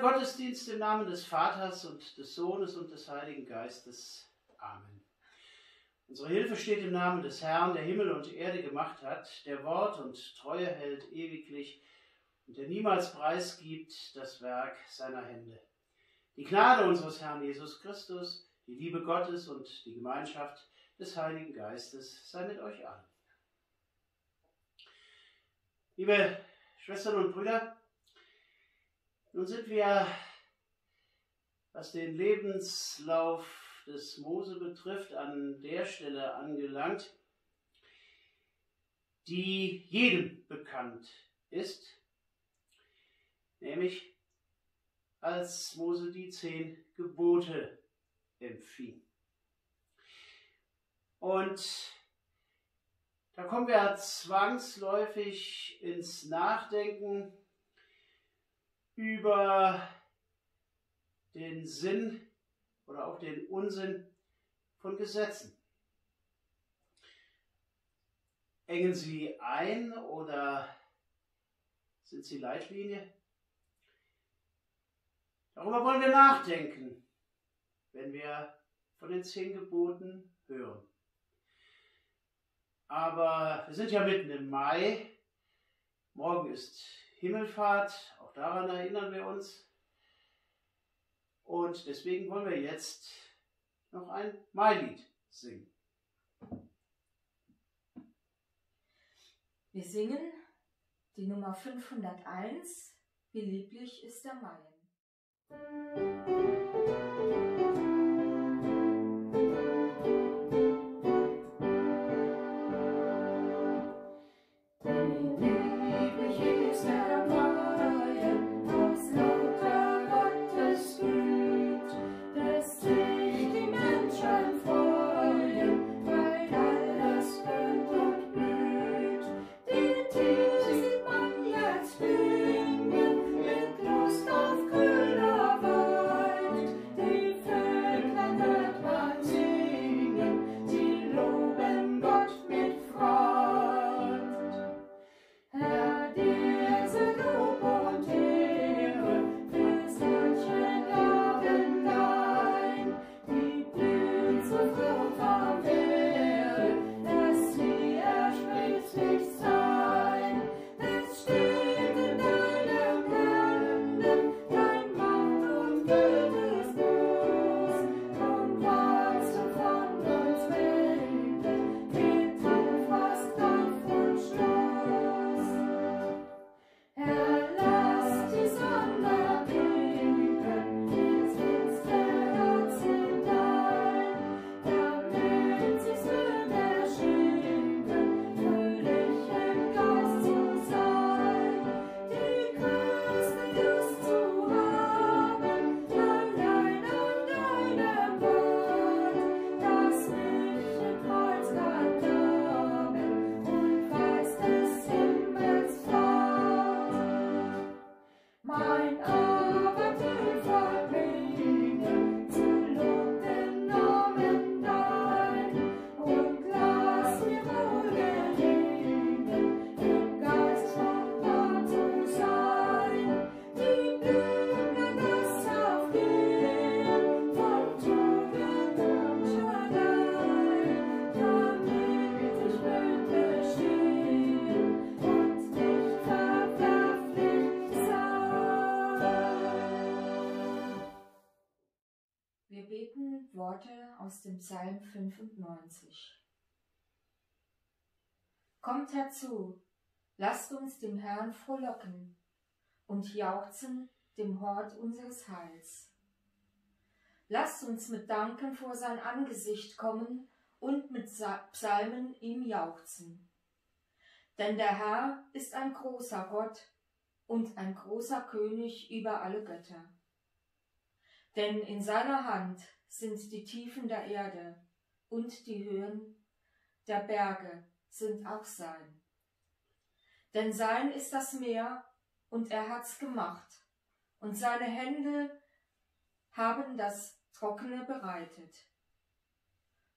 Gottesdienst im Namen des Vaters und des Sohnes und des Heiligen Geistes. Amen. Unsere Hilfe steht im Namen des Herrn, der Himmel und Erde gemacht hat, der Wort und Treue hält ewiglich und der niemals preisgibt das Werk seiner Hände. Die Gnade unseres Herrn Jesus Christus, die Liebe Gottes und die Gemeinschaft des Heiligen Geistes sei mit euch allen. Liebe Schwestern und Brüder, nun sind wir, was den Lebenslauf des Mose betrifft, an der Stelle angelangt, die jedem bekannt ist, nämlich als Mose die zehn Gebote empfing. Und da kommen wir zwangsläufig ins Nachdenken über den Sinn oder auch den Unsinn von Gesetzen. Engen sie ein oder sind sie Leitlinie? Darüber wollen wir nachdenken, wenn wir von den zehn Geboten hören. Aber wir sind ja mitten im Mai. Morgen ist Himmelfahrt, auch daran erinnern wir uns. Und deswegen wollen wir jetzt noch ein Mailied singen. Wir singen die Nummer 501, Wie lieblich ist der Maien. Psalm 95. Kommt herzu, lasst uns dem Herrn frohlocken und jauchzen dem Hort unseres Heils. Lasst uns mit Danken vor sein Angesicht kommen und mit Psalmen ihm jauchzen. Denn der Herr ist ein großer Gott und ein großer König über alle Götter. Denn in seiner Hand sind die Tiefen der Erde und die Höhen der Berge sind auch sein. Denn sein ist das Meer und er hat's gemacht und seine Hände haben das Trockene bereitet.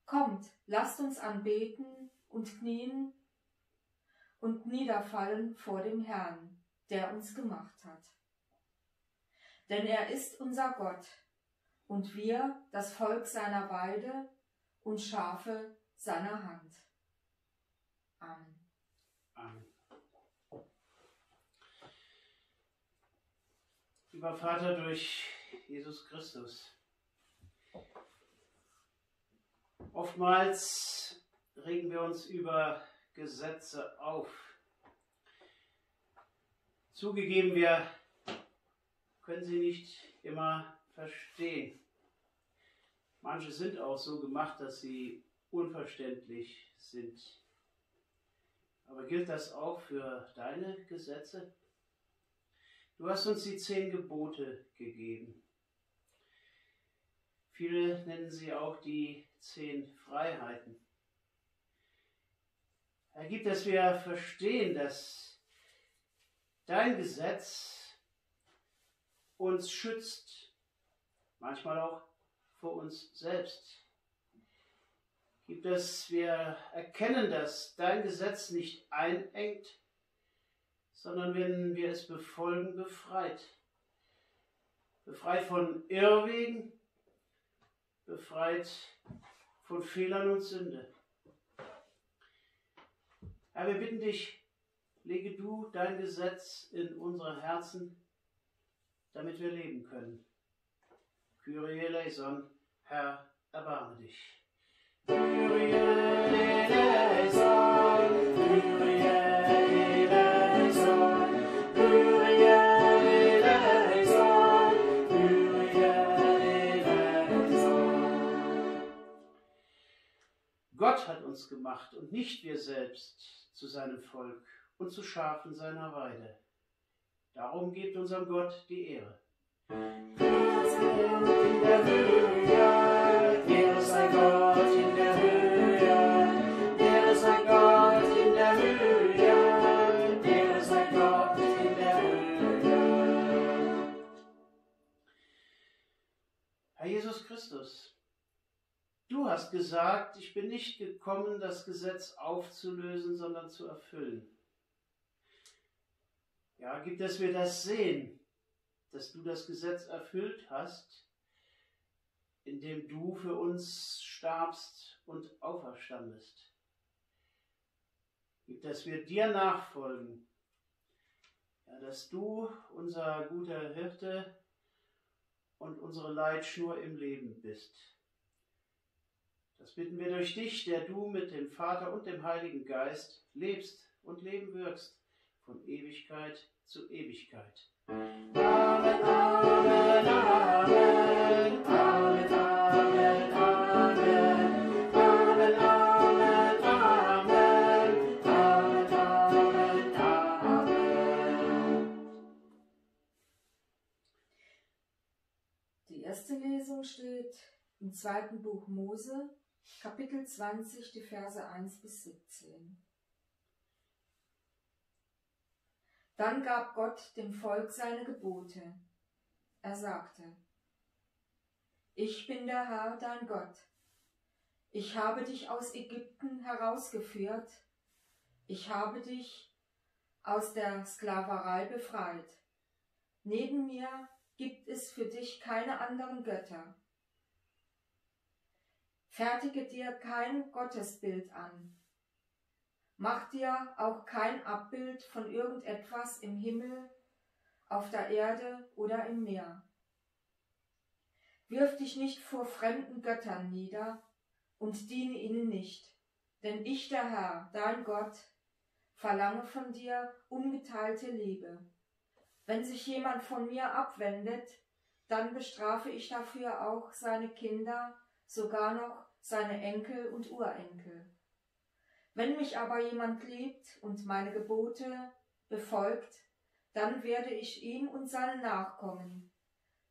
Kommt, lasst uns anbeten und knien und niederfallen vor dem Herrn, der uns gemacht hat. Denn er ist unser Gott und wir das Volk seiner Weide und Schafe seiner Hand. Amen. Amen. Lieber Vater, durch Jesus Christus. Oftmals regen wir uns über Gesetze auf. Zugegeben, wir können sie nicht immer verstehen. Manche sind auch so gemacht, dass sie unverständlich sind. Aber gilt das auch für deine Gesetze? Du hast uns die zehn Gebote gegeben. Viele nennen sie auch die zehn Freiheiten. Er gibt, dass wir verstehen, dass dein Gesetz uns schützt, manchmal auch vor uns selbst. Gibt, dass wir erkennen, dass dein Gesetz nicht einengt, sondern wenn wir es befolgen, befreit. Befreit von Irrwegen, befreit von Fehlern und Sünde. Herr, wir bitten dich, lege du dein Gesetz in unsere Herzen, damit wir leben können. Kyrie eleison, Herr, erbarme dich. Kyrie eleison, Kyrie Gott hat uns gemacht und nicht wir selbst zu seinem Volk und zu Schafen seiner Weide. Darum gebt unserem Gott die Ehre. Herr Jesus Christus, du hast gesagt, ich bin nicht gekommen, das Gesetz aufzulösen, sondern zu erfüllen. Ja, gibt es wir das sehen, dass du das Gesetz erfüllt hast, indem du für uns starbst und auferstandest. Gibt es wir dir nachfolgen, ja, dass du unser guter Hirte und unsere Leitschnur im Leben bist. Das bitten wir durch dich, der du mit dem Vater und dem Heiligen Geist lebst und leben wirkst, von Ewigkeit zu Ewigkeit. Die erste Lesung steht im zweiten Buch Mose, Kapitel 20, die Verse 1 bis 17. Dann gab Gott dem Volk seine Gebote. Er sagte, Ich bin der Herr, dein Gott. Ich habe dich aus Ägypten herausgeführt. Ich habe dich aus der Sklaverei befreit. Neben mir gibt es für dich keine anderen Götter. Fertige dir kein Gottesbild an. Mach dir auch kein Abbild von irgendetwas im Himmel, auf der Erde oder im Meer. Wirf dich nicht vor fremden Göttern nieder und diene ihnen nicht, denn ich, der Herr, dein Gott, verlange von dir ungeteilte Liebe. Wenn sich jemand von mir abwendet, dann bestrafe ich dafür auch seine Kinder, sogar noch seine Enkel und Urenkel. Wenn mich aber jemand liebt und meine Gebote befolgt, dann werde ich ihm und seinen Nachkommen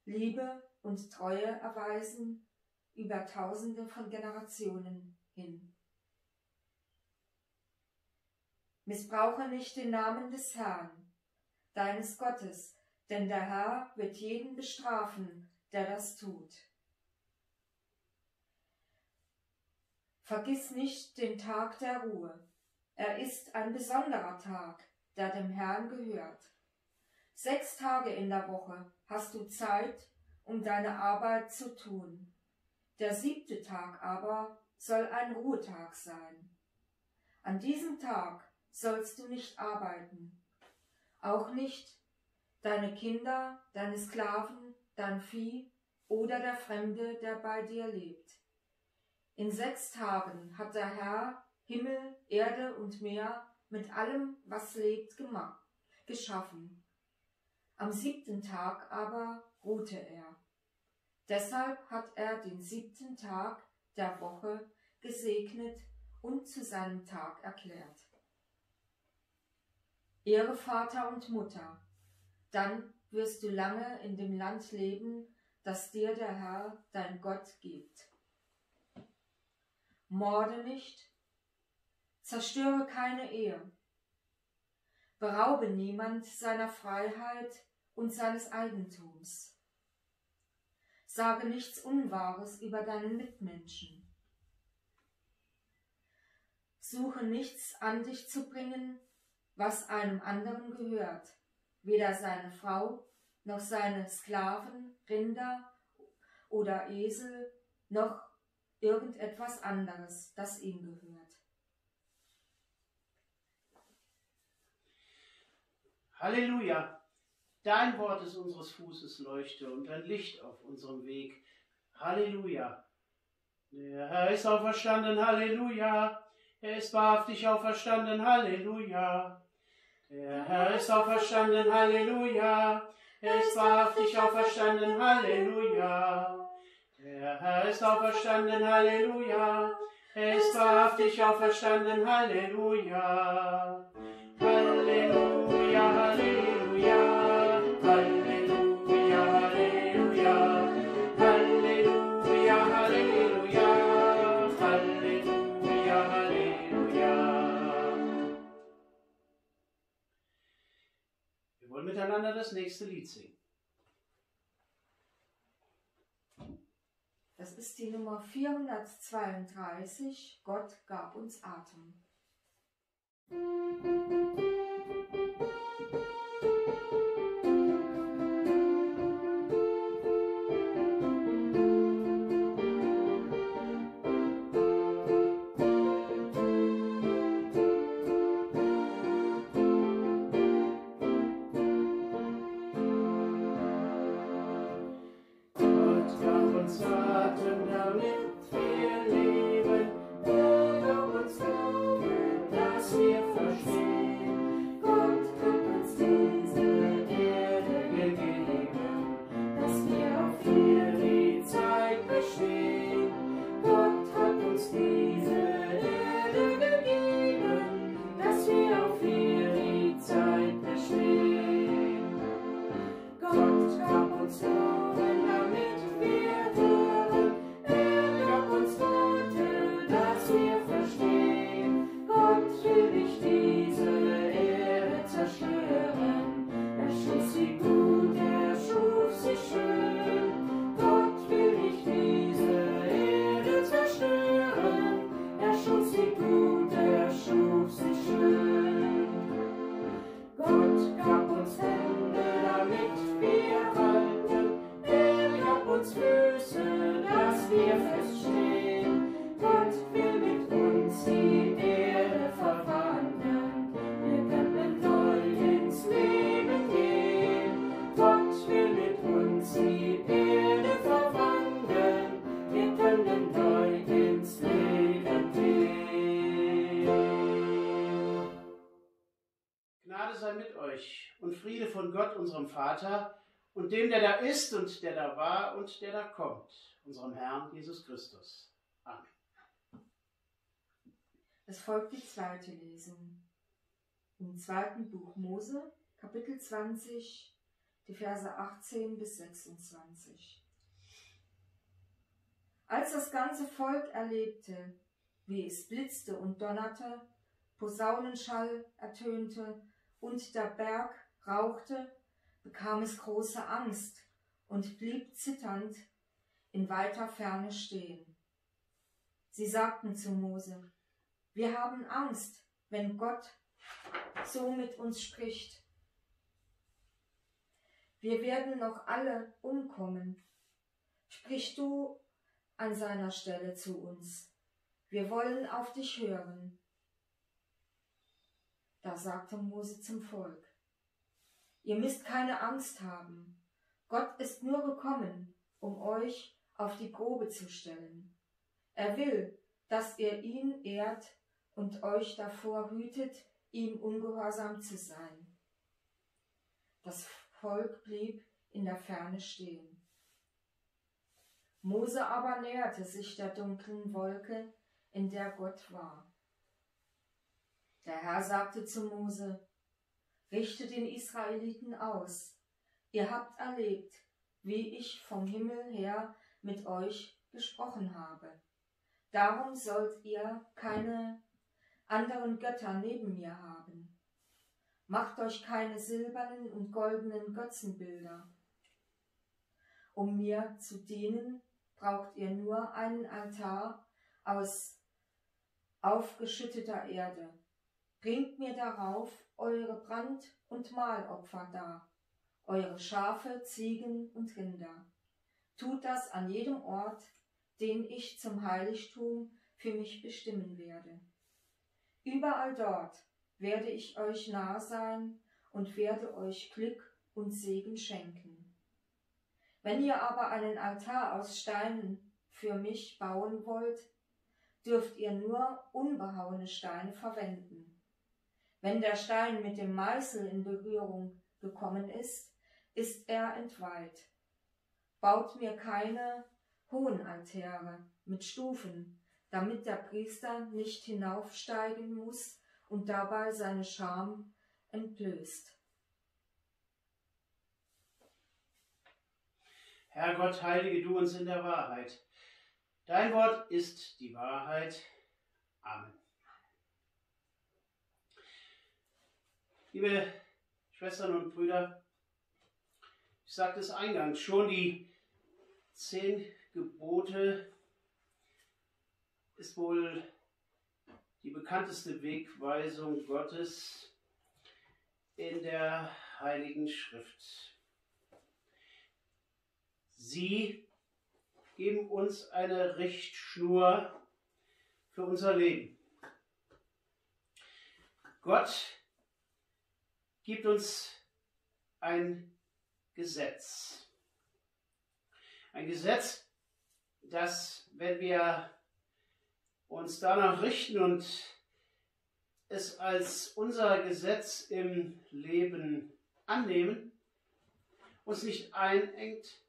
Liebe und Treue erweisen über tausende von Generationen hin. Missbrauche nicht den Namen des Herrn, deines Gottes, denn der Herr wird jeden bestrafen, der das tut. Vergiss nicht den Tag der Ruhe. Er ist ein besonderer Tag, der dem Herrn gehört. Sechs Tage in der Woche hast du Zeit, um deine Arbeit zu tun. Der siebte Tag aber soll ein Ruhetag sein. An diesem Tag sollst du nicht arbeiten, auch nicht deine Kinder, deine Sklaven, dein Vieh oder der Fremde, der bei dir lebt. In sechs Tagen hat der Herr Himmel, Erde und Meer mit allem, was lebt, gemacht, geschaffen. Am siebten Tag aber ruhte er. Deshalb hat er den siebten Tag der Woche gesegnet und zu seinem Tag erklärt. Ehre Vater und Mutter, dann wirst du lange in dem Land leben, das dir der Herr, dein Gott, gibt. Morde nicht, zerstöre keine Ehe, beraube niemand seiner Freiheit und seines Eigentums. Sage nichts Unwahres über deinen Mitmenschen. Suche nichts an dich zu bringen, was einem anderen gehört, weder seine Frau, noch seine Sklaven, Rinder oder Esel, noch irgendetwas anderes, das ihm gehört. Halleluja! Dein Wort ist unseres Fußes Leuchte und ein Licht auf unserem Weg. Halleluja! Der Herr ist auferstanden, Halleluja! Er ist wahrhaftig auferstanden, Halleluja! Der Herr ist auferstanden, Halleluja! Er ist wahrhaftig auferstanden, Halleluja! Der Herr ist auferstanden, Halleluja. Er ist wahrhaftig auferstanden, Halleluja. Halleluja, Halleluja. Halleluja, Halleluja. Halleluja, Halleluja. Halleluja, Halleluja. Wir wollen miteinander das nächste Lied singen. Das ist die Nummer 432. Gott gab uns Atem. verstehen. Unserem Vater, und dem, der da ist und der da war und der da kommt, unserem Herrn Jesus Christus. Amen. Es folgt die zweite Lesung. Im zweiten Buch Mose, Kapitel 20, die Verse 18 bis 26. Als das ganze Volk erlebte, wie es blitzte und donnerte, Posaunenschall ertönte und der Berg rauchte, bekam es große Angst und blieb zitternd in weiter Ferne stehen. Sie sagten zu Mose, wir haben Angst, wenn Gott so mit uns spricht. Wir werden noch alle umkommen. Sprich du an seiner Stelle zu uns. Wir wollen auf dich hören. Da sagte Mose zum Volk, ihr müsst keine Angst haben. Gott ist nur gekommen, um euch auf die Probe zu stellen. Er will, dass ihr ihn ehrt und euch davor hütet, ihm ungehorsam zu sein. Das Volk blieb in der Ferne stehen. Mose aber näherte sich der dunklen Wolke, in der Gott war. Der Herr sagte zu Mose, Richte den Israeliten aus. Ihr habt erlebt, wie ich vom Himmel her mit euch gesprochen habe. Darum sollt ihr keine anderen Götter neben mir haben. Macht euch keine silbernen und goldenen Götzenbilder. Um mir zu dienen, braucht ihr nur einen Altar aus aufgeschütteter Erde. Bringt mir darauf eure Brand- und Mahlopfer dar, eure Schafe, Ziegen und Rinder. Tut das an jedem Ort, den ich zum Heiligtum für mich bestimmen werde. Überall dort werde ich euch nah sein und werde euch Glück und Segen schenken. Wenn ihr aber einen Altar aus Steinen für mich bauen wollt, dürft ihr nur unbehauene Steine verwenden. Wenn der Stein mit dem Meißel in Berührung gekommen ist, ist er entweiht. Baut mir keine hohen Altäre mit Stufen, damit der Priester nicht hinaufsteigen muss und dabei seine Scham entblößt. Herr Gott, heilige du uns in der Wahrheit. Dein Wort ist die Wahrheit. Amen. Liebe Schwestern und Brüder, ich sagte es eingangs schon, die zehn Gebote ist wohl die bekannteste Wegweisung Gottes in der Heiligen Schrift. Sie geben uns eine Richtschnur für unser Leben. Gott gibt uns ein Gesetz. Ein Gesetz, das, wenn wir uns danach richten und es als unser Gesetz im Leben annehmen, uns nicht einengt,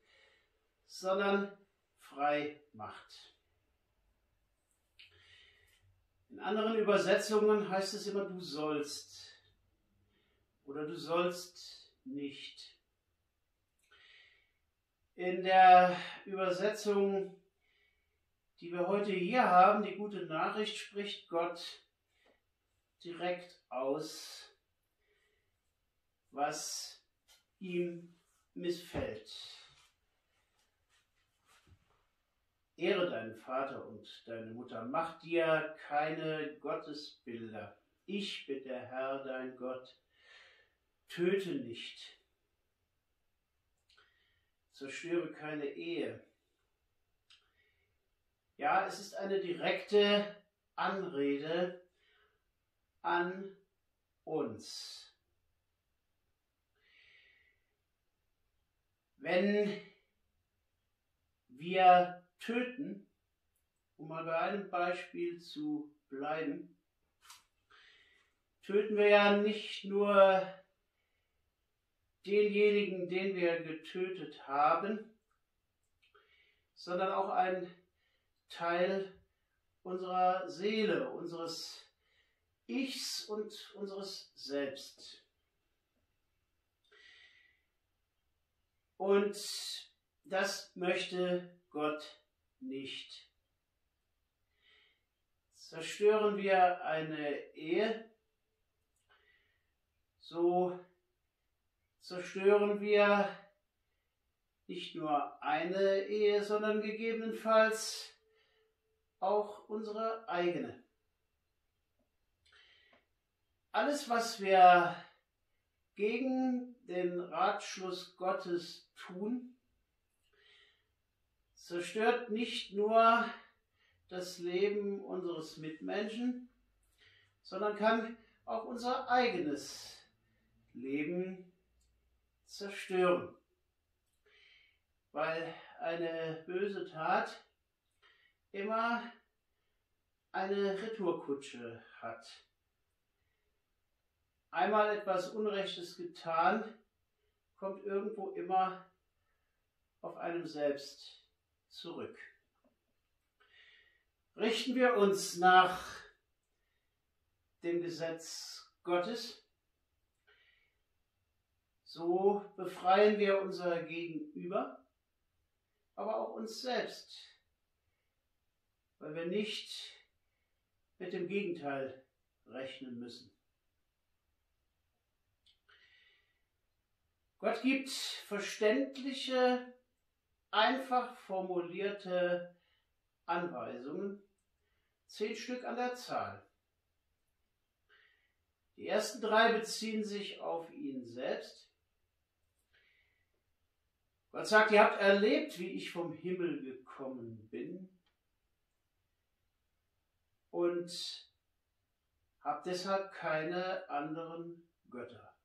sondern frei macht. In anderen Übersetzungen heißt es immer, du sollst oder du sollst nicht. In der Übersetzung, die wir heute hier haben, die gute Nachricht, spricht Gott direkt aus, was ihm missfällt. Ehre deinen Vater und deine Mutter. Mach dir keine Gottesbilder. Ich bin der Herr, dein Gott. Töte nicht. Zerstöre keine Ehe. Ja, es ist eine direkte Anrede an uns. Wenn wir töten, um mal bei einem Beispiel zu bleiben, töten wir ja nicht nur denjenigen, den wir getötet haben, sondern auch ein Teil unserer Seele, unseres Ichs und unseres Selbst. Und das möchte Gott nicht. Zerstören wir eine Ehe, so zerstören wir nicht nur eine Ehe, sondern gegebenenfalls auch unsere eigene. Alles, was wir gegen den Ratschluss Gottes tun, zerstört nicht nur das Leben unseres Mitmenschen, sondern kann auch unser eigenes Leben zerstören. Weil eine böse Tat immer eine Retourkutsche hat. Einmal etwas Unrechtes getan, kommt irgendwo immer auf einem selbst zurück. Richten wir uns nach dem Gesetz Gottes, so befreien wir unser Gegenüber, aber auch uns selbst, weil wir nicht mit dem Gegenteil rechnen müssen. Gott gibt verständliche, einfach formulierte Anweisungen, zehn Stück an der Zahl. Die ersten drei beziehen sich auf ihn selbst. Gott sagt, ihr habt erlebt, wie ich vom Himmel gekommen bin und habt deshalb keine anderen Götter.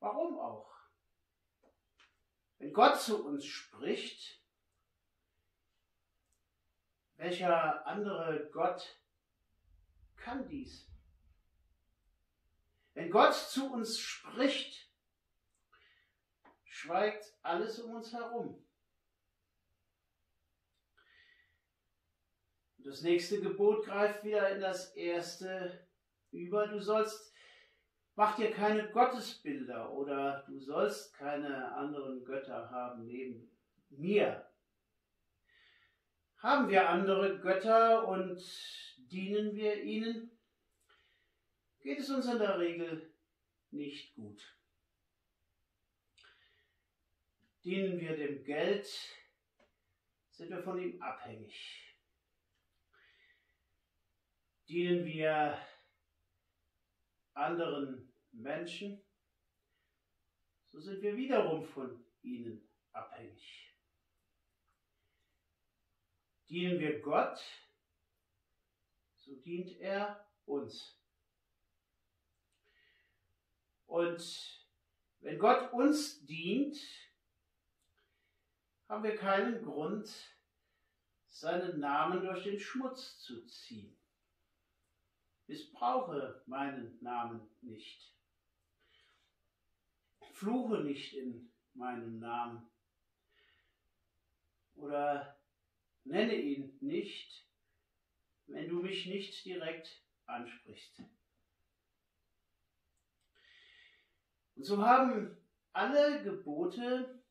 Warum auch? Wenn Gott zu uns spricht, welcher andere Gott kann dies? Wenn Gott zu uns spricht, schweigt alles um uns herum. Das nächste Gebot greift wieder in das erste über. Du sollst, mach dir keine Gottesbilder oder du sollst keine anderen Götter haben neben mir. Haben wir andere Götter und dienen wir ihnen, geht es uns in der Regel nicht gut. Dienen wir dem Geld, sind wir von ihm abhängig. Dienen wir anderen Menschen, so sind wir wiederum von ihnen abhängig. Dienen wir Gott, so dient er uns. Und wenn Gott uns dient, haben wir keinen Grund, seinen Namen durch den Schmutz zu ziehen. Missbrauche meinen Namen nicht. Fluche nicht in meinem Namen. Oder Nenne ihn nicht, wenn du mich nicht direkt ansprichst. Und so haben alle Gebote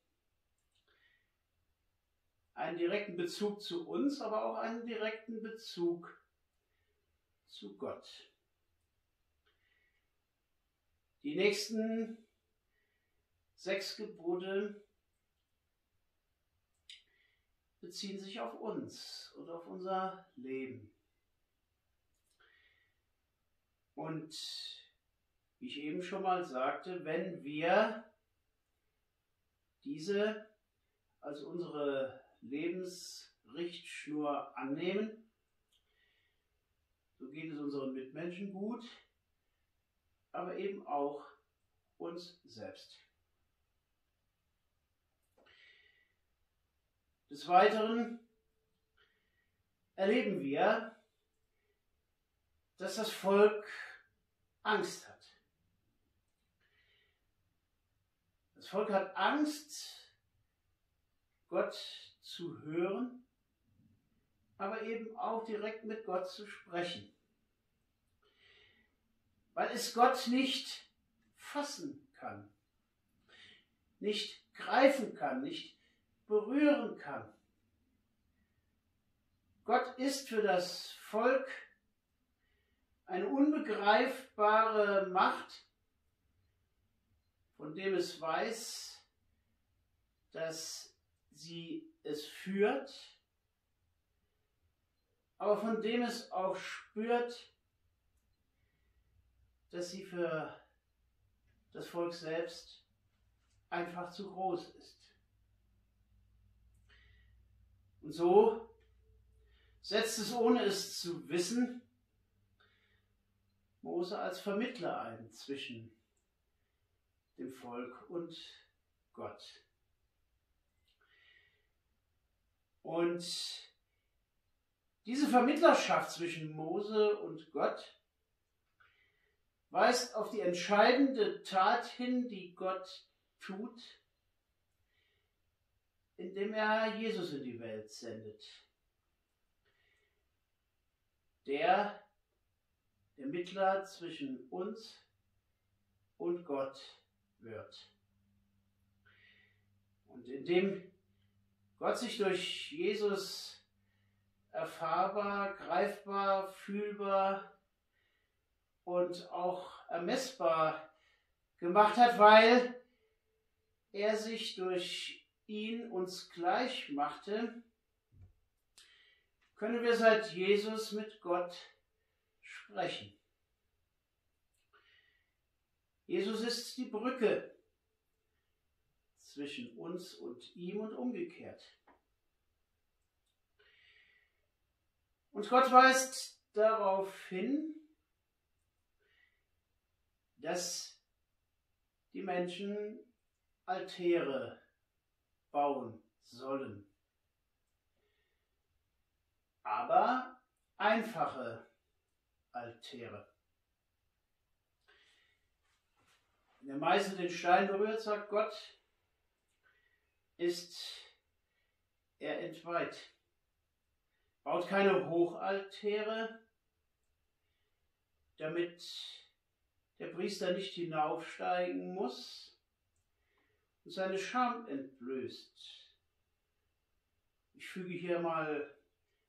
einen direkten Bezug zu uns, aber auch einen direkten Bezug zu Gott. Die nächsten sechs Gebote beziehen sich auf uns und auf unser Leben. Und wie ich eben schon mal sagte, wenn wir diese als unsere Lebensrichtschnur annehmen, so geht es unseren Mitmenschen gut, aber eben auch uns selbst. Des Weiteren erleben wir, dass das Volk Angst hat. Volk hat Angst, Gott zu hören, aber eben auch direkt mit Gott zu sprechen. Weil es Gott nicht fassen kann, nicht greifen kann, nicht berühren kann. Gott ist für das Volk eine unbegreifbare Macht, von dem es weiß, dass sie es führt, aber von dem es auch spürt, dass sie für das Volk selbst einfach zu groß ist. Und so setzt es, ohne es zu wissen, Mose als Vermittler ein zwischen dem Volk und Gott. Und diese Vermittlerschaft zwischen Mose und Gott weist auf die entscheidende Tat hin, die Gott tut, indem er Jesus in die Welt sendet. Der der Mittler zwischen uns und Gott wird. Und indem Gott sich durch Jesus erfahrbar, greifbar, fühlbar und auch ermessbar gemacht hat, weil er sich durch ihn uns gleich machte, können wir seit Jesus mit Gott sprechen. Jesus ist die Brücke zwischen uns und ihm und umgekehrt. Und Gott weist darauf hin, dass die Menschen Altäre bauen sollen. Aber einfache Altäre. Wenn der Meißel den Stein berührt, sagt Gott, ist er entweiht. Baut keine Hochaltäre, damit der Priester nicht hinaufsteigen muss und seine Scham entblößt. Ich füge hier mal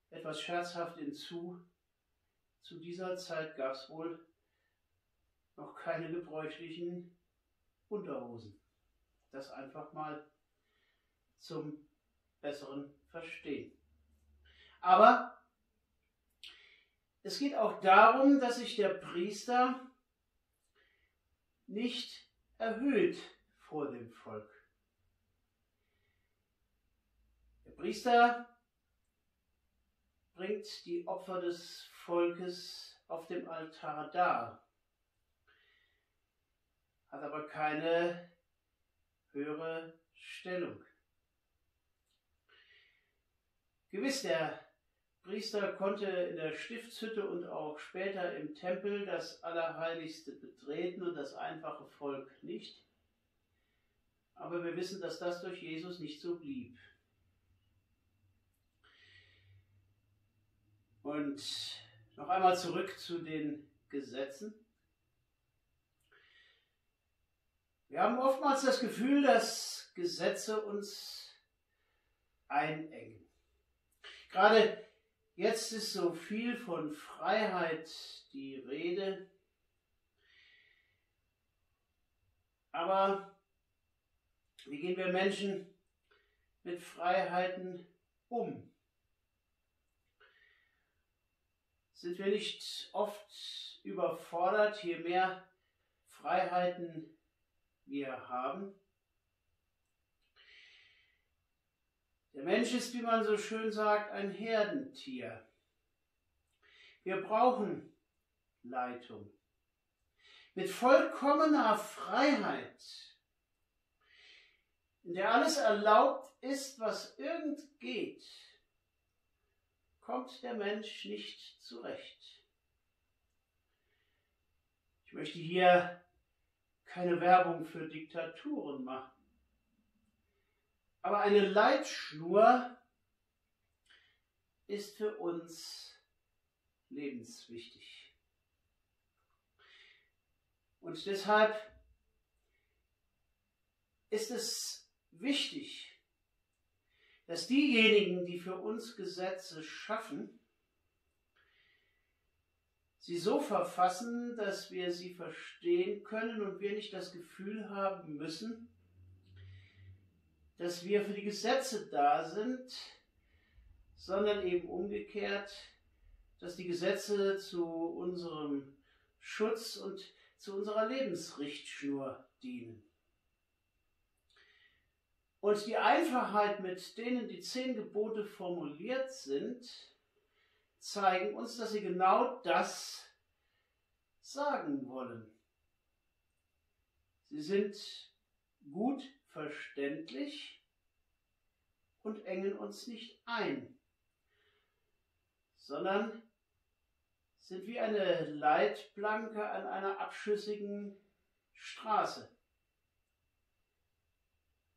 etwas scherzhaft hinzu, zu dieser Zeit gab es wohl noch keine gebräuchlichen Unterhosen. Das einfach mal zum besseren Verstehen. Aber es geht auch darum, dass sich der Priester nicht erhöht vor dem Volk. Der Priester bringt die Opfer des Volkes auf dem Altar dar, hat aber keine höhere Stellung. Gewiss, der Priester konnte in der Stiftshütte und auch später im Tempel das Allerheiligste betreten und das einfache Volk nicht. Aber wir wissen, dass das durch Jesus nicht so blieb. Und noch einmal zurück zu den Gesetzen. Wir haben oftmals das Gefühl, dass Gesetze uns einengen. Gerade jetzt ist so viel von Freiheit die Rede. Aber wie gehen wir Menschen mit Freiheiten um? sind wir nicht oft überfordert, je mehr Freiheiten wir haben? Der Mensch ist, wie man so schön sagt, ein Herdentier. Wir brauchen Leitung. Mit vollkommener Freiheit, in der alles erlaubt ist, was irgend geht, kommt der Mensch nicht zurecht. Ich möchte hier keine Werbung für Diktaturen machen. Aber eine Leitschnur ist für uns lebenswichtig. Und deshalb ist es wichtig, dass diejenigen, die für uns Gesetze schaffen, sie so verfassen, dass wir sie verstehen können und wir nicht das Gefühl haben müssen, dass wir für die Gesetze da sind, sondern eben umgekehrt, dass die Gesetze zu unserem Schutz und zu unserer Lebensrichtschnur dienen. Und die Einfachheit, mit denen die zehn Gebote formuliert sind, zeigen uns, dass sie genau das sagen wollen. Sie sind gut verständlich und engen uns nicht ein, sondern sind wie eine Leitplanke an einer abschüssigen Straße.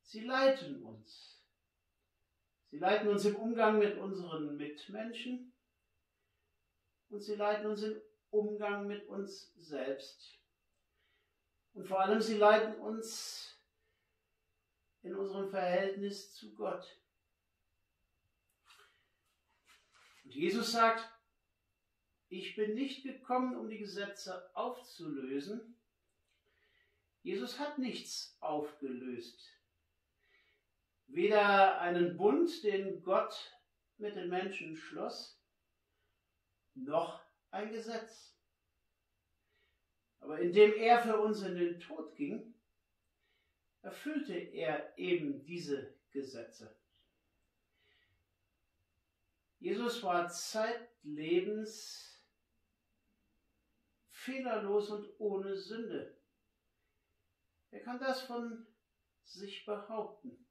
Sie leiten uns. Sie leiten uns im Umgang mit unseren Mitmenschen und sie leiten uns im Umgang mit uns selbst. Und vor allem sie leiten uns in unserem Verhältnis zu Gott. Und Jesus sagt, ich bin nicht gekommen, um die Gesetze aufzulösen. Jesus hat nichts aufgelöst. Weder einen Bund, den Gott mit den Menschen schloss, noch ein Gesetz. Aber indem er für uns in den Tod ging, erfüllte er eben diese Gesetze. Jesus war zeitlebens fehlerlos und ohne Sünde. Er kann das von sich behaupten.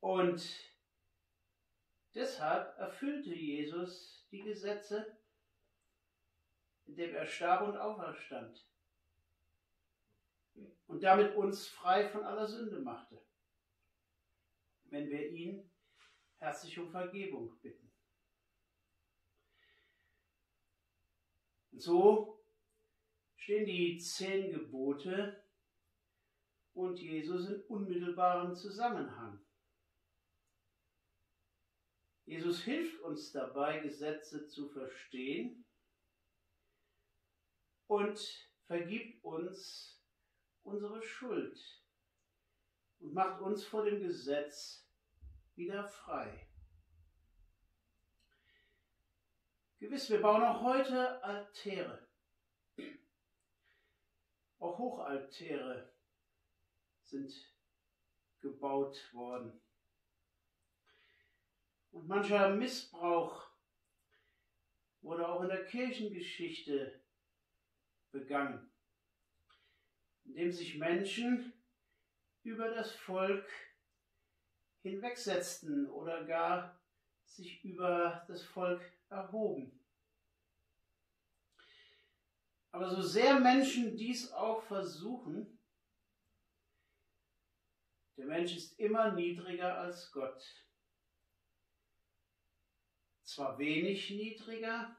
Und deshalb erfüllte Jesus die Gesetze, indem er starb und auferstand und damit uns frei von aller Sünde machte, wenn wir ihn herzlich um Vergebung bitten. Und so stehen die zehn Gebote und Jesus in unmittelbarem Zusammenhang. Jesus hilft uns dabei, Gesetze zu verstehen und vergibt uns unsere Schuld und macht uns vor dem Gesetz wieder frei. Gewiss, wir bauen auch heute Altäre. Auch Hochaltäre sind gebaut worden. Und mancher Missbrauch wurde auch in der Kirchengeschichte begangen, indem sich Menschen über das Volk hinwegsetzten oder gar sich über das Volk erhoben. Aber so sehr Menschen dies auch versuchen, der Mensch ist immer niedriger als Gott zwar wenig niedriger,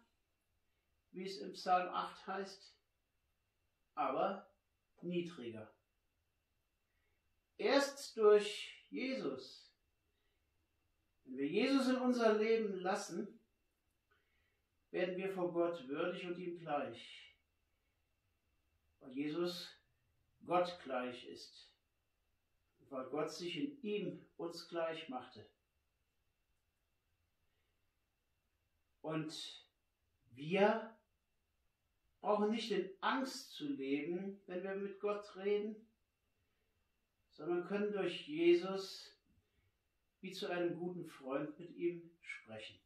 wie es im Psalm 8 heißt, aber niedriger. Erst durch Jesus, wenn wir Jesus in unser Leben lassen, werden wir vor Gott würdig und ihm gleich, weil Jesus Gott gleich ist, weil Gott sich in ihm uns gleich machte. Und wir brauchen nicht in Angst zu leben, wenn wir mit Gott reden, sondern können durch Jesus wie zu einem guten Freund mit ihm sprechen.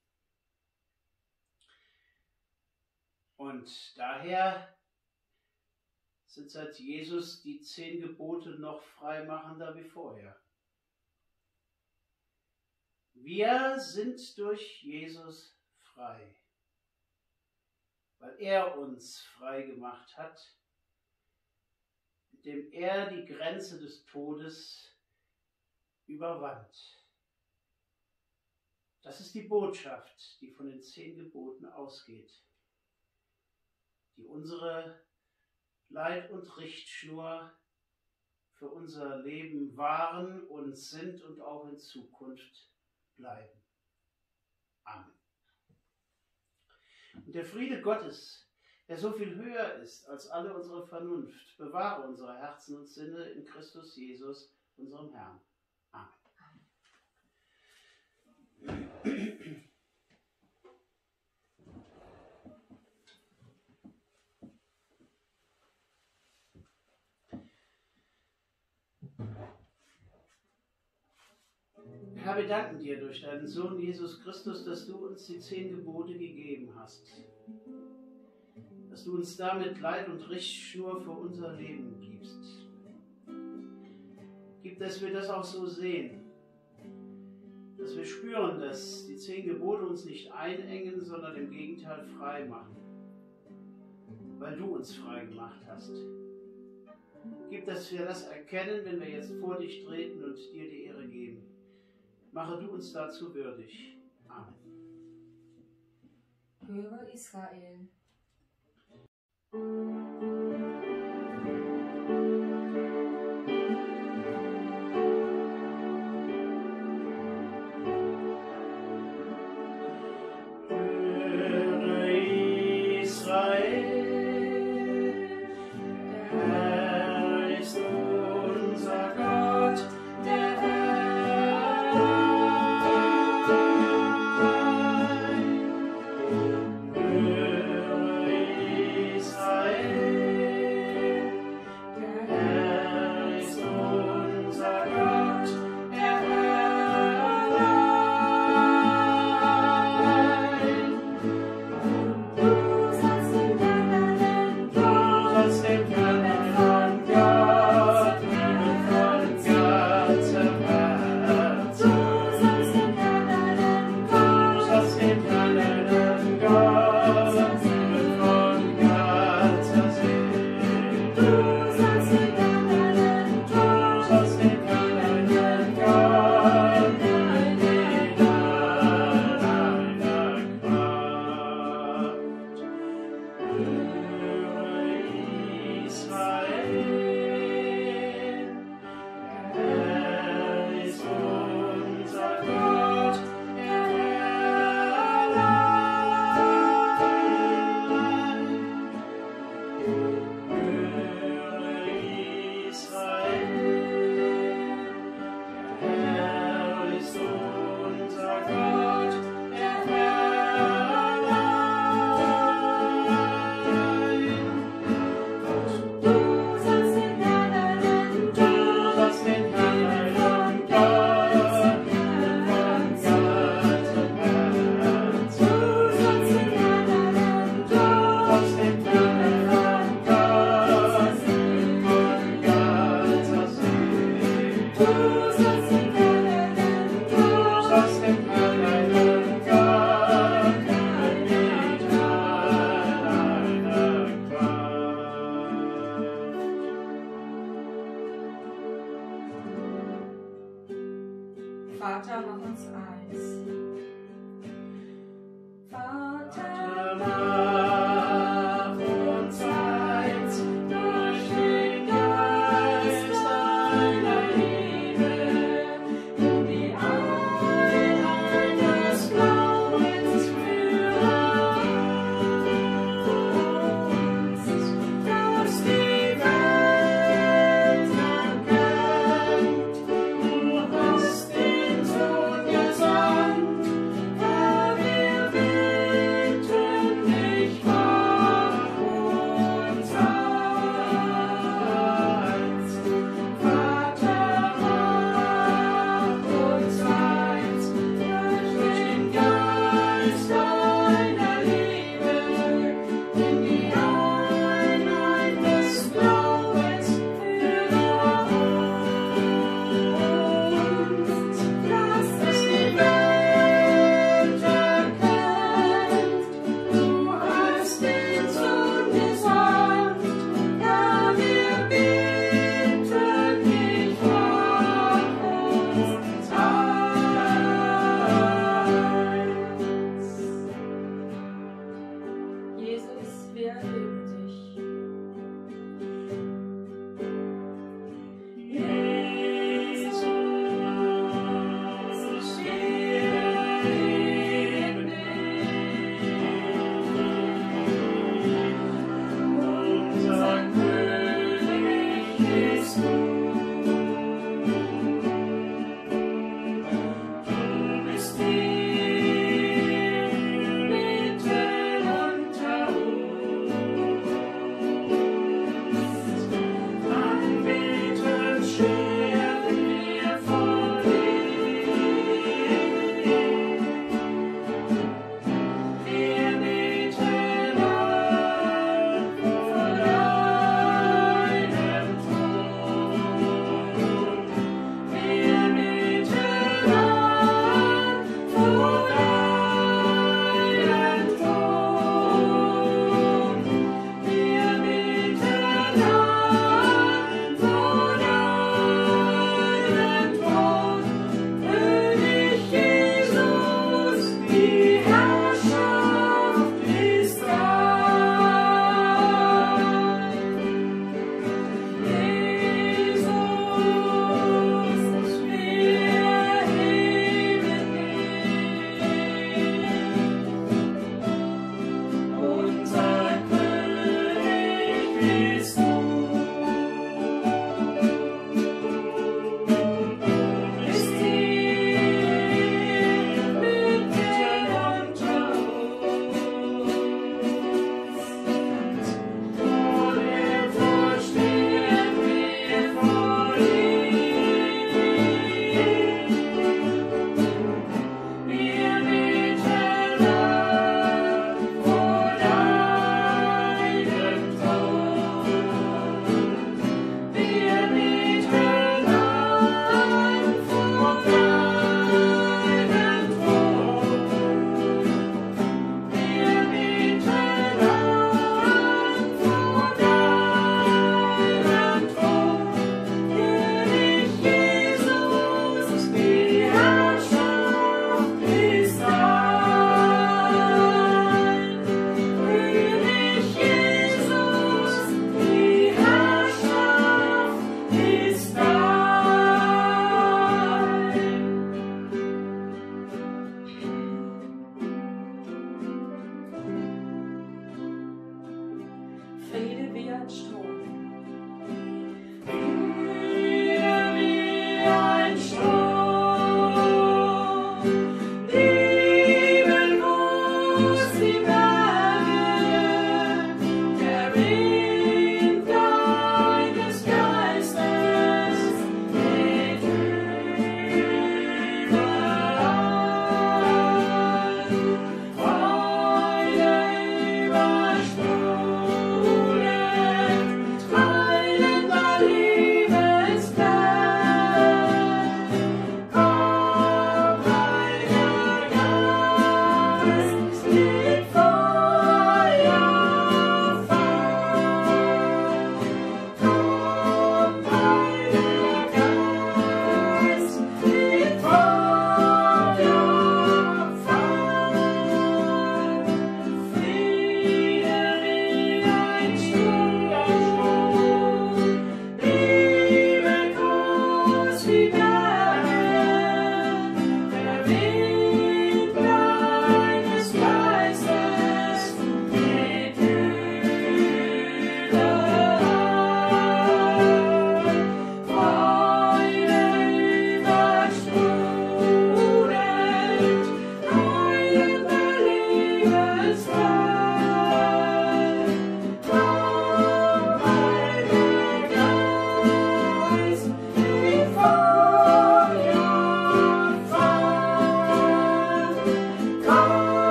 Und daher sind seit Jesus die zehn Gebote noch freimachender wie vorher. Wir sind durch Jesus frei, weil er uns frei gemacht hat, indem er die Grenze des Todes überwand. Das ist die Botschaft, die von den zehn Geboten ausgeht, die unsere Leit- und Richtschnur für unser Leben waren und sind und auch in Zukunft bleiben. Amen. Und der Friede Gottes, der so viel höher ist als alle unsere Vernunft, bewahre unsere Herzen und Sinne in Christus Jesus, unserem Herrn. Herr, wir danken dir durch deinen Sohn Jesus Christus, dass du uns die zehn Gebote gegeben hast. Dass du uns damit Leid und Richtschnur für unser Leben gibst. Gib, dass wir das auch so sehen. Dass wir spüren, dass die zehn Gebote uns nicht einengen, sondern im Gegenteil frei machen. Weil du uns frei gemacht hast. Gib, dass wir das erkennen, wenn wir jetzt vor dich treten und dir die Ehre geben. Mache du uns dazu würdig. Amen. Höre Israel.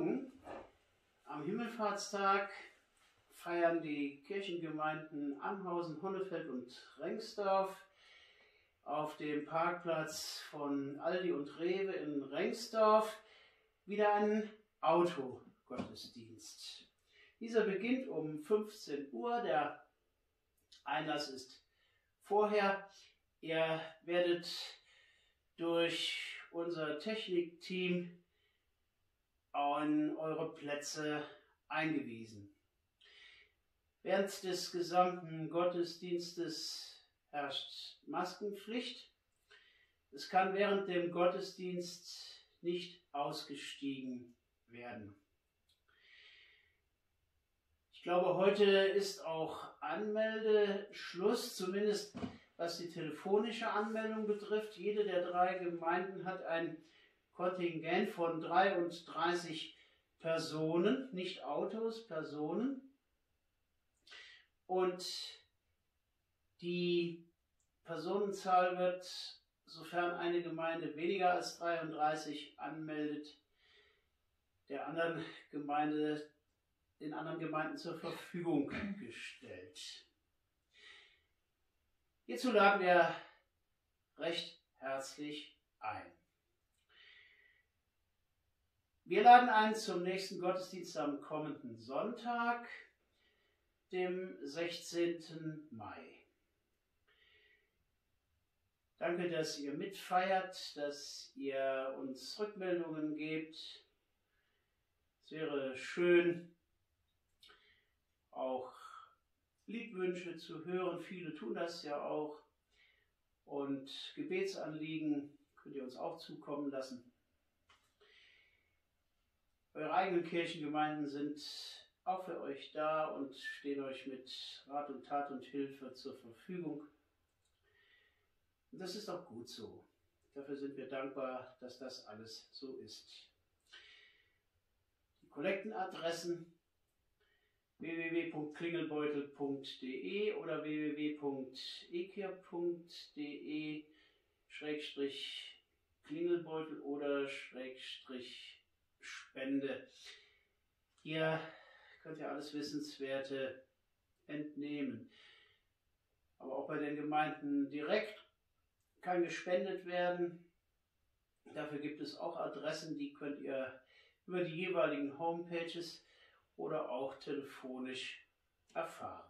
Morgen am Himmelfahrtstag feiern die Kirchengemeinden Anhausen, Honnefeld und Rengsdorf auf dem Parkplatz von Aldi und Rewe in Rengsdorf wieder einen Autogottesdienst. Dieser beginnt um 15 Uhr. Der Einlass ist vorher. Ihr werdet durch unser Technikteam an eure Plätze eingewiesen. Während des gesamten Gottesdienstes herrscht Maskenpflicht. Es kann während dem Gottesdienst nicht ausgestiegen werden. Ich glaube, heute ist auch Anmeldeschluss, zumindest was die telefonische Anmeldung betrifft. Jede der drei Gemeinden hat ein Kontingent von 33 Personen, nicht Autos, Personen. Und die Personenzahl wird, sofern eine Gemeinde weniger als 33 anmeldet, der anderen Gemeinde, den anderen Gemeinden zur Verfügung gestellt. Hierzu laden wir recht herzlich ein. Wir laden ein zum nächsten Gottesdienst am kommenden Sonntag, dem 16. Mai. Danke, dass ihr mitfeiert, dass ihr uns Rückmeldungen gebt. Es wäre schön, auch Liedwünsche zu hören. Viele tun das ja auch. Und Gebetsanliegen könnt ihr uns auch zukommen lassen. Eure eigenen Kirchengemeinden sind auch für euch da und stehen euch mit Rat und Tat und Hilfe zur Verfügung. Und das ist auch gut so. Dafür sind wir dankbar, dass das alles so ist. Die Kollektenadressen www.klingelbeutel.de oder www.ekir.de Schrägstrich Klingelbeutel oder Schrägstrich Spende. Hier könnt ihr alles Wissenswerte entnehmen. Aber auch bei den Gemeinden direkt kann gespendet werden. Dafür gibt es auch Adressen, die könnt ihr über die jeweiligen Homepages oder auch telefonisch erfahren.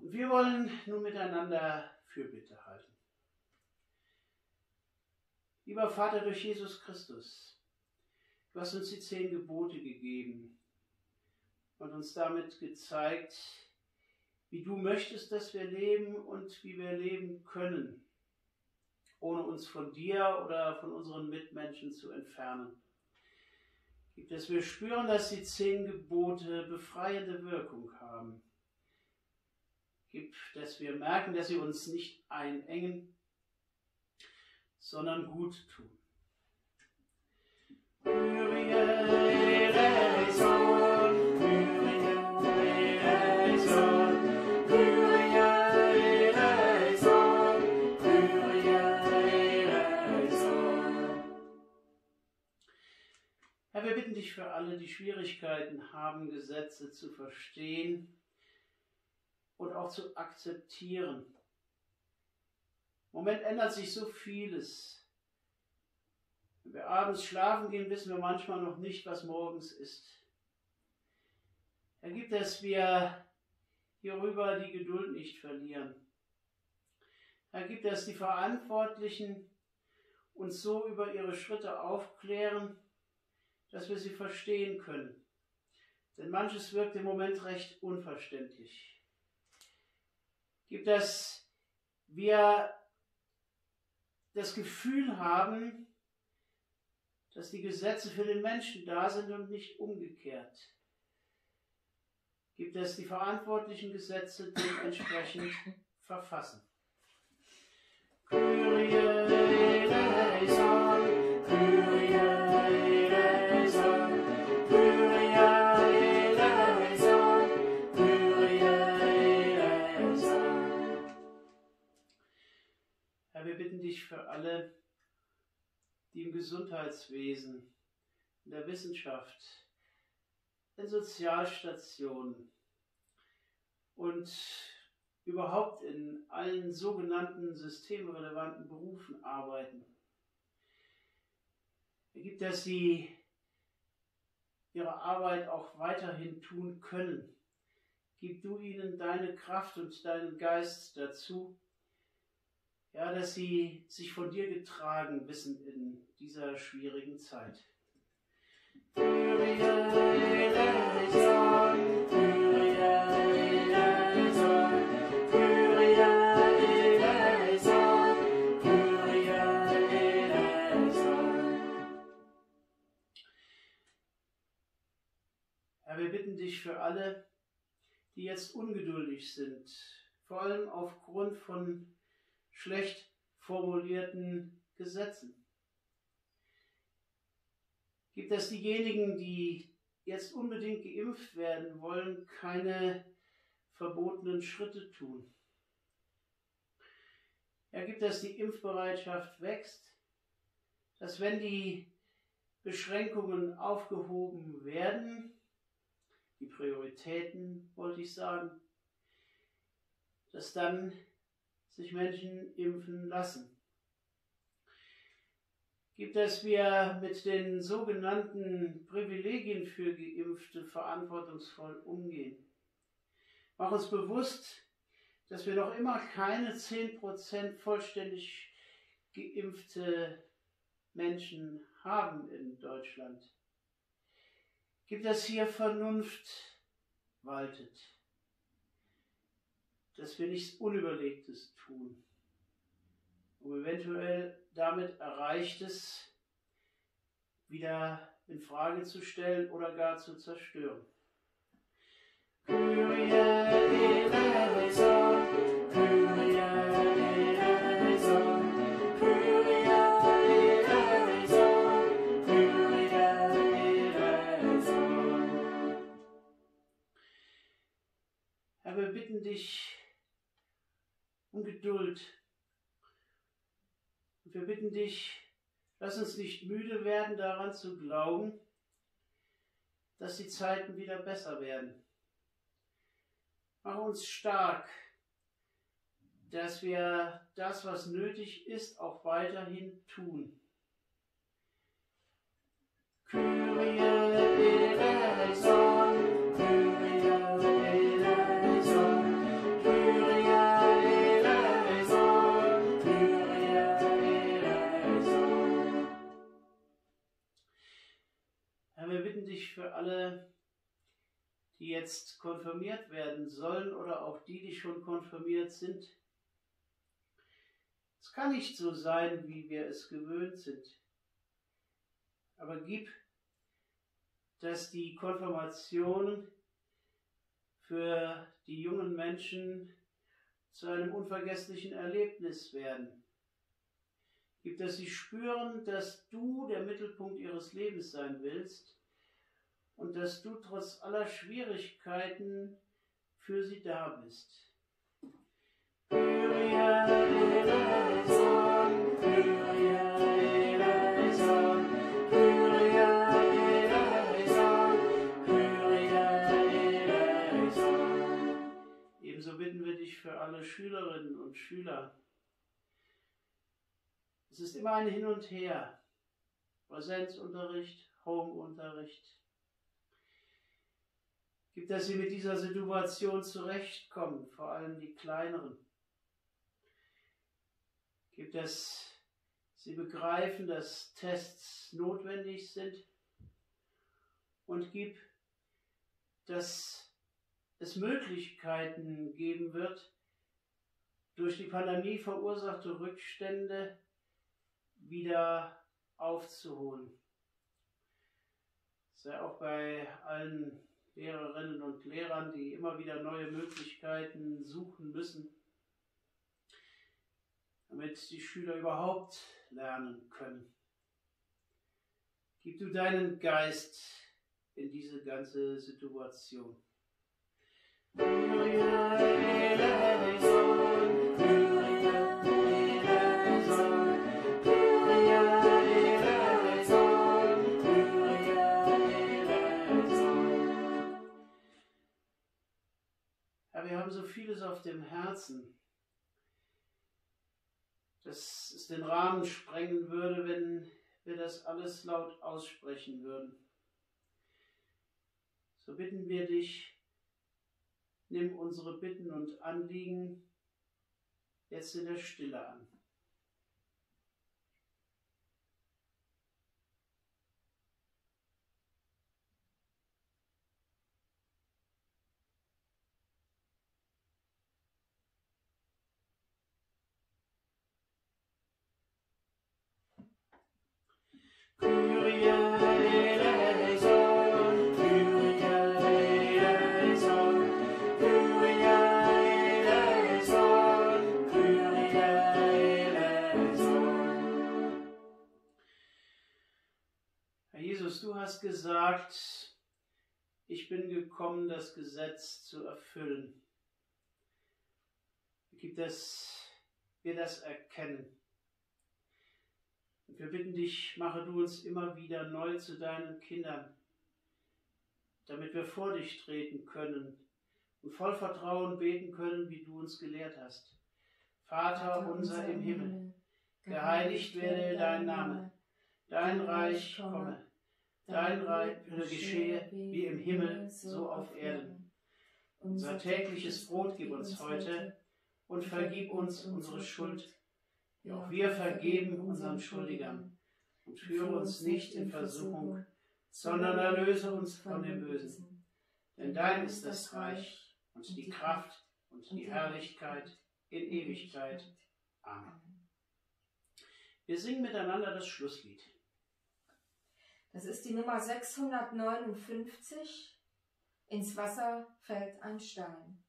Wir wollen nun miteinander Fürbitte halten. Lieber Vater durch Jesus Christus, du hast uns die zehn Gebote gegeben und uns damit gezeigt, wie du möchtest, dass wir leben und wie wir leben können, ohne uns von dir oder von unseren Mitmenschen zu entfernen. Gib, dass wir spüren, dass die zehn Gebote befreiende Wirkung haben. Gib, dass wir merken, dass sie uns nicht einengen, sondern gut tun. Herr, wir bitten dich für alle, die Schwierigkeiten haben, Gesetze zu verstehen und auch zu akzeptieren im Moment ändert sich so vieles. Wenn wir abends schlafen gehen, wissen wir manchmal noch nicht, was morgens ist. Er gibt, dass wir hierüber die Geduld nicht verlieren. Er gibt, dass die Verantwortlichen uns so über ihre Schritte aufklären, dass wir sie verstehen können. Denn manches wirkt im Moment recht unverständlich. Gibt, dass wir das Gefühl haben, dass die Gesetze für den Menschen da sind und nicht umgekehrt. Gibt es die verantwortlichen Gesetze dementsprechend verfassen. Kyrie für alle, die im Gesundheitswesen, in der Wissenschaft, in Sozialstationen und überhaupt in allen sogenannten systemrelevanten Berufen arbeiten. Er gibt, dass sie ihre Arbeit auch weiterhin tun können. Gib du ihnen deine Kraft und deinen Geist dazu, ja, dass sie sich von dir getragen wissen in dieser schwierigen Zeit. Herr, wir bitten dich für alle, die jetzt ungeduldig sind, vor allem aufgrund von schlecht formulierten Gesetzen. Gibt es diejenigen, die jetzt unbedingt geimpft werden wollen, keine verbotenen Schritte tun? Ja, gibt es die Impfbereitschaft wächst, dass wenn die Beschränkungen aufgehoben werden, die Prioritäten, wollte ich sagen, dass dann sich Menschen impfen lassen. Gibt es wir mit den sogenannten Privilegien für Geimpfte verantwortungsvoll umgehen? Mach uns bewusst, dass wir noch immer keine 10% vollständig geimpfte Menschen haben in Deutschland. Gibt es hier Vernunft waltet, dass wir nichts Unüberlegtes tun, um eventuell damit Erreichtes wieder in Frage zu stellen oder gar zu zerstören. Herr, wir bitten dich um Geduld. Und wir bitten dich, lass uns nicht müde werden, daran zu glauben, dass die Zeiten wieder besser werden. Mach uns stark, dass wir das, was nötig ist, auch weiterhin tun. Kyrie eleison, alle, die jetzt konfirmiert werden sollen oder auch die, die schon konfirmiert sind. Es kann nicht so sein, wie wir es gewöhnt sind. Aber gib, dass die Konfirmation für die jungen Menschen zu einem unvergesslichen Erlebnis werden. Gib, dass sie spüren, dass du der Mittelpunkt ihres Lebens sein willst und dass du trotz aller Schwierigkeiten für sie da bist. Ebenso bitten wir dich für alle Schülerinnen und Schüler. Es ist immer ein Hin und Her. Präsenzunterricht, Homeunterricht. Gibt, dass sie mit dieser Situation zurechtkommen, vor allem die kleineren. Gibt es, sie begreifen, dass Tests notwendig sind und gib, dass es Möglichkeiten geben wird, durch die Pandemie verursachte Rückstände wieder aufzuholen. Sei auch bei allen Lehrerinnen und Lehrern, die immer wieder neue Möglichkeiten suchen müssen, damit die Schüler überhaupt lernen können. Gib du deinen Geist in diese ganze Situation. Kyrie haben so vieles auf dem Herzen, dass es den Rahmen sprengen würde, wenn wir das alles laut aussprechen würden. So bitten wir dich, nimm unsere Bitten und Anliegen jetzt in der Stille an. Hast gesagt, ich bin gekommen, das Gesetz zu erfüllen. Gib, dass wir das erkennen. Und wir bitten dich, mache du uns immer wieder neu zu deinen Kindern, damit wir vor dich treten können und voll Vertrauen beten können, wie du uns gelehrt hast. Vater unser im Himmel, geheiligt werde dein Name, dein Reich komme, dein Reich geschehe wie im Himmel, so auf Erden. Unser tägliches Brot gib uns heute und vergib uns unsere Schuld, wie auch wir vergeben unseren Schuldigern. Und führe uns nicht in Versuchung, sondern erlöse uns von dem Bösen. Denn dein ist das Reich und die Kraft und die Herrlichkeit in Ewigkeit. Amen. Wir singen miteinander das Schlusslied. Das ist die Nummer 659. Ins Wasser fällt ein Stein.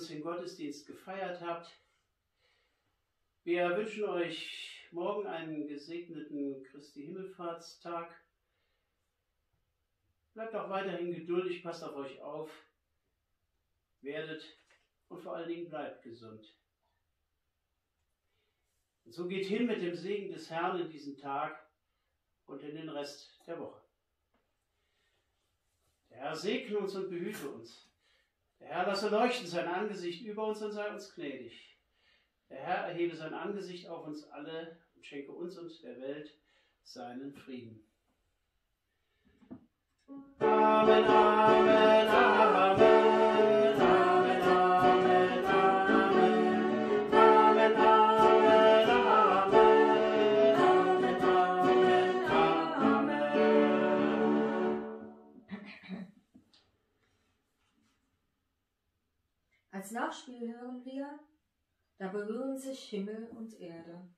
Uns den Gottesdienst gefeiert habt. Wir wünschen euch morgen einen gesegneten Christi Himmelfahrtstag. Bleibt auch weiterhin geduldig, passt auf euch auf, werdet und vor allen Dingen bleibt gesund. Und so geht hin mit dem Segen des Herrn in diesen Tag und in den Rest der Woche. Der Herr segne uns und behüte uns. Der Herr lasse leuchten sein Angesicht über uns und sei uns gnädig. Der Herr erhebe sein Angesicht auf uns alle und schenke uns und der Welt seinen Frieden. Amen, Amen, Amen. Nachspiel hören wir, da berühren sich Himmel und Erde.